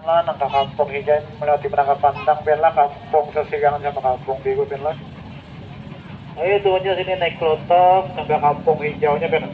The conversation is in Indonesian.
lah nang kampung hijau melewati menangkap pandang bela kampung sesigangan sama kampung bigo bela ayo turunnya sini naik klotok sampai kampung hijaunya bela